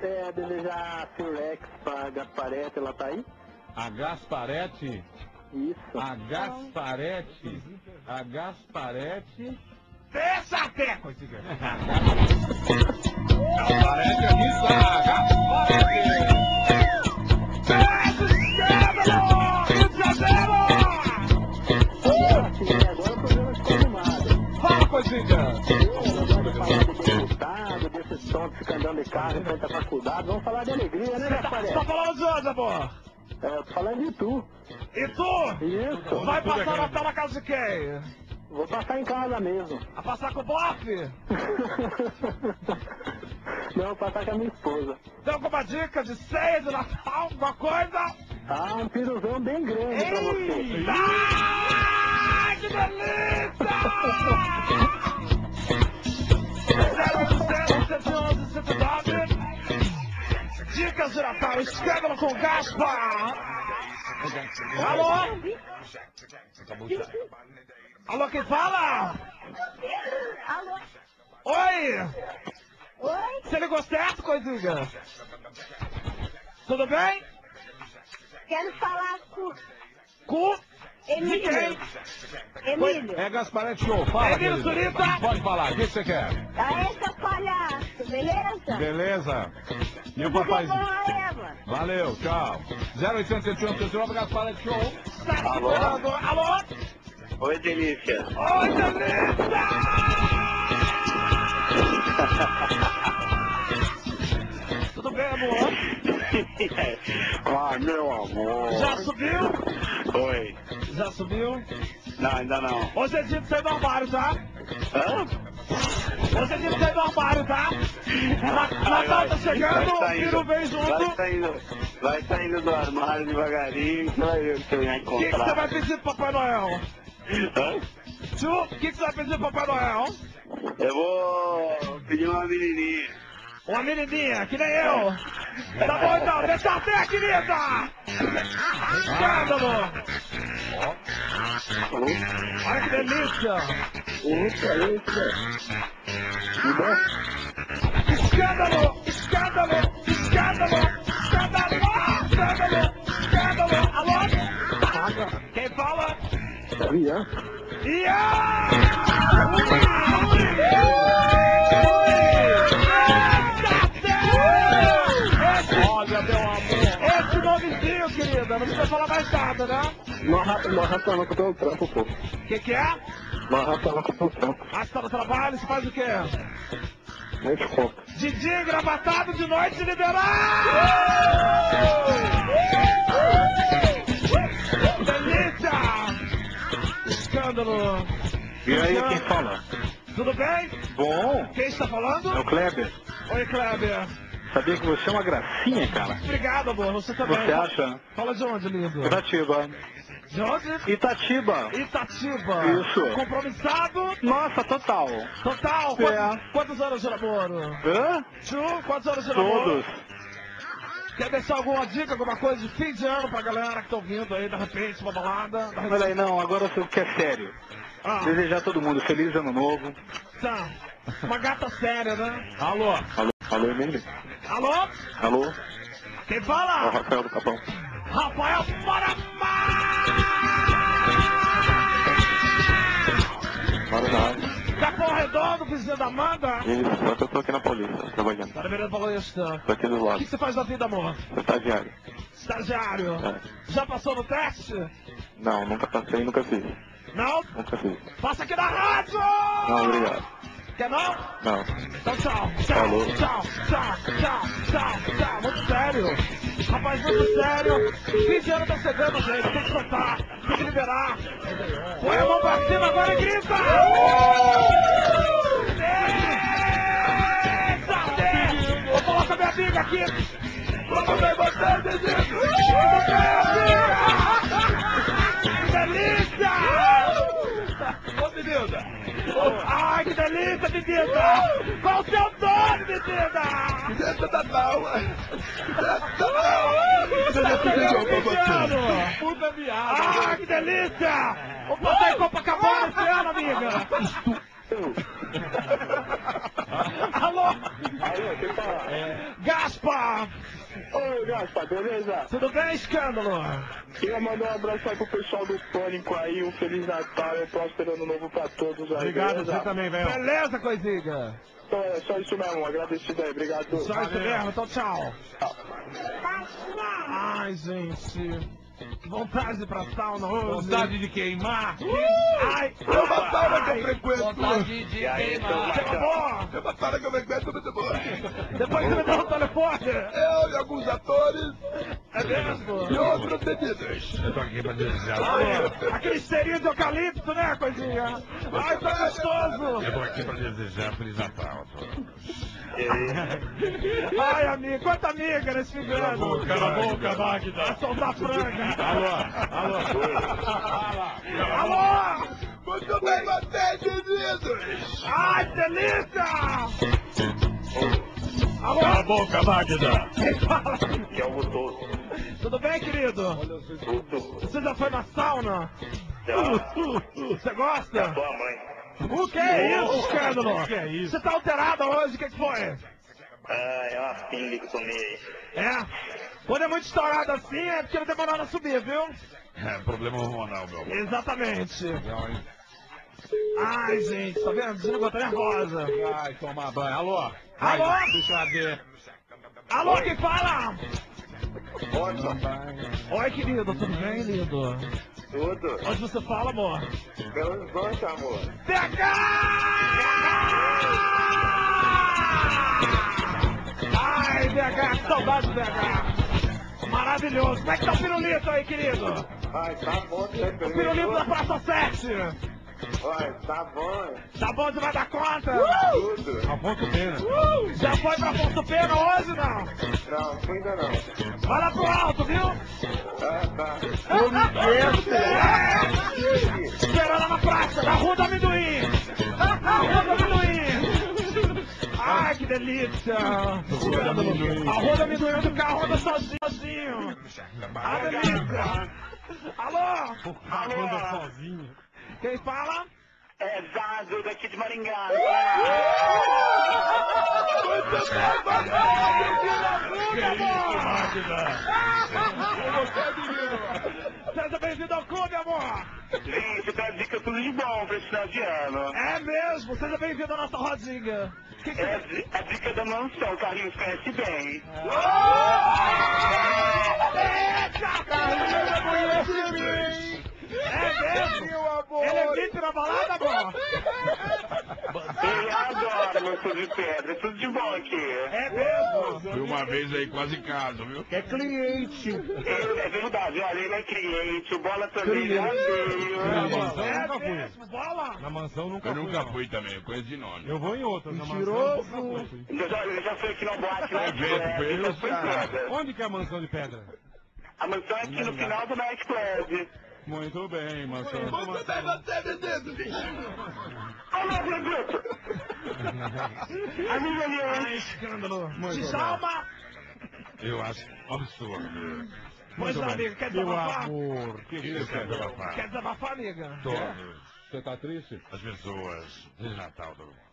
É, desejar Firex pra Gasparete, ela tá aí? A Gasparete. Isso. A Gasparete. A Gasparete. Deixa até, coisinha. Gasparete aqui está. Gasparete. Faculdade. Vamos falar de alegria, né, Tá Gasparete? falando de onde, amor? É, tô falando de tu. E tu? Isso. Vai passar Natal na casa de quem? Vou passar em casa mesmo. A passar com o bofe? Não, vou passar com a minha esposa. Tem alguma dica de ceia de Natal? Alguma coisa? Ah, um piruzão bem grande pra você. Eita! Ai, que delícia! Dicas de Natal, escândalo com Gaspar! Alô? Alô, quem fala? Alô? Oi! Oi? Você ligou certo, coisinha? Tudo bem? Quero falar com Cu? De Emílio. Emílio. É Gasparete Show. Fala, Emílio. Surita. Pode falar. O que você quer? Aê, seu palhaço, beleza? Beleza. E o papai... Valeu, tchau. 0800 111 109 Gasparete Show. Tá segurando. Alô? Oi, delícia. Oi, delícia! Tudo bem, amor? ah, meu amor. Já subiu? Oi. Já subiu? Não, ainda não. Hoje é dia de armário, tá? Hã? É dia de sair do armário, tá? Na- Natal tá chegando, o filho vem Vai junto. saindo, vai saindo do armário devagarinho, você vai ver o que você vai O que, que você encontrar. vai pedir pro Papai Noel? Hã? O que, que você vai pedir pro Papai Noel? Eu vou pedir uma menininha. Uma menininha, que nem eu. Tá bom então, deixa até, querida! Escândalo! Olha que delícia! Eita. Tudo Escândalo! Escândalo! Escândalo! Escândalo! Escândalo! Escândalo! Alô? Quem fala? Ian? Ian! Olha, não precisa falar mais nada, né? Não arrasta, não arrasta não que eu trampo, pô. O que, que é? Não arrasta não que eu tô no trampo. Ah, você tá no trabalho, você faz o quê? Nem te conto. De dia engravatado, de noite liberado! Delícia! Escândalo! E aí, quem fala? Tudo bem? Bom, Quem está falando? é o Kleber. Oi, Kleber. Sabia que você é uma gracinha, cara? Obrigado, amor. Você também. Você acha? Fala de onde, lindo? Itatiba. De onde? Itatiba. Itatiba. Isso. Compromissado? Nossa, total. Total? É. Quantos, anos de namoro? Hã? Tchu, quantos anos de namoro? Todos. Quer deixar alguma dica, alguma coisa de fim de ano pra galera que tá ouvindo aí, de repente, uma balada? De Olha aí, não, agora você quer sério. Ah, Desejar a todo mundo feliz ano novo. tá. Uma gata séria, né? Alô. Alô, alô, Emílio? Alô? Alô? Quem É o fala? Rafael do Capão. Rafael na área. Capão Redondo, vizinho da Amanda? Isso, só que eu tô aqui na polícia, trabalhando. Tá liberando paulista. Tô aqui do O lado. que você faz da vida, amor? Sou estagiário. Estagiário. É. Já passou no teste? Não, nunca passei, nunca fiz. Não? Nunca fiz. Passa aqui na rádio! Não, obrigado. Quer não? Não. Então tchau, tchau, Falou. tchau, tchau, tchau, tchau, tchau. Muito sério. Rapaz, muito sério. Fim de ano tá chegando, gente. Tem que soltar, tem que liberar. Põe a mão pra cima agora e grita! Eita! Vou falar com a minha amiga aqui. Vamos ver você. Tudo bem, amiga? Ai, que delícia, menina! Qual o seu nome, menina? Menina da Naua. Puta viado. Ah, que delícia! Vamos passar em Copacabana esse ano, amiga. Alô? fala? Gaspa! Ô, Gaspa, beleza? Tudo bem, escândalo? Queria mandar um abraço aí pro pessoal do Pânico aí, um Feliz Natal e um próspero ano novo pra todos aí, Obrigado, beleza? você também, velho. Beleza, coisinha? Então é só isso mesmo, agradecido aí, obrigado. Só isso mesmo, então tchau. Ai, gente. Vontade pra sauna hoje. Vontade de queimar. Ai, É uma sauna que eu frequento. Vontade de queimar. Que amor. É uma sauna que eu frequento muito boa. Depois você me dá o telefone. Eu e alguns atores É mesmo? e outros bebidas. Eu tô aqui pra desejar. Aquele cheirinho de eucalipto, né, coisinha? Ai, tá gostoso. Eu tô aqui pra desejar Feliz Natal. Ai, amigo, quanta amiga nesse figurando. Cala a boca, Magda. A soltar franga. Alô, alô. Alô? Muito bem, vocês, meninos. Ai, que delícia! Alô? Cala a boca, Magda. Quem fala? Que é o gostoso. Tudo bem, querido? Tudo. Você já foi na sauna? Você gosta? Tua mãe. O que é isso, escândalo? que é isso? Você tá alterada hoje, o que, que foi? Ah, é uma pinga que eu tomei aí. É? Quando é muito estourado assim, é porque ele demorou a subir, viu? É, problema hormonal, meu amor. Exatamente. Legal, hein? Ai, gente, tá vendo? Desligou, tá nervosa. Vai tomar banho. Alô? Alô? Deixa eu ver. Alô, quem fala? Ótimo. Oi, querido, tudo bem, lindo? Tudo. Onde você fala, amor? Belo Horizonte, amor. BH! Ai, BH, que saudade do BH. Maravilhoso. Como é que tá o pirulito aí, querido? Ai, tá bom, sempre. O pirulito da Praça 7. Ai, tá bom. Tá bom, você vai dar conta? Tudo. Afonso Pena. Já foi pra Ponto Pena hoje, não? Não, ainda não. Vai lá pro alto, viu? Ah, tá. É. Esperando lá na praça, na Rua do Amendoim. Na Rua do Amendoim. Ai, que delícia. A Rua do Amendoim, o carro anda sozinho. sozinho. Ah, delícia. Alô? Sozinho. Quem fala? É Zazo daqui de Maringá. Seja bem-vindo ao clube, amor. Gente, tá dica tudo de bom pra esse final de ano. É mesmo, seja bem-vindo à nossa rodinha. Que que É a di- a dica da mansão, o Carlinhos conhece bem. É mesmo? Ele é VIP na balada, amor? Ele adora mansão de pedra, é tudo de bom aqui. É mesmo? Fui uma vez aí quase caso, viu? É cliente. Ele- é verdade, olha, ele é cliente, o Bola também já veio. Na mansão eu É nunca fui. mesmo, bola? Na mansão nunca Eu fui. nunca não. fui também, eu conheço de nome. Eu vou em outras. Na mansão eu nunca. Ele já, ele já foi aqui na boate, né? Evento, foi ele já eu. Onde que é a mansão de pedra? A mansão é aqui no final do Night Club. Muito bem, mansão. Muito bem, você, menino. Alô, Branduto! Amigo meu, escândalo. Muito Djalma. Eu acho absurdo. Pois Muito é, amiga, quer Meu desabafar? amor, que Isso isso, é desabafar. Quer desabafar, amiga? Todos Você tá triste? as pessoas. Feliz Natal, todo mundo.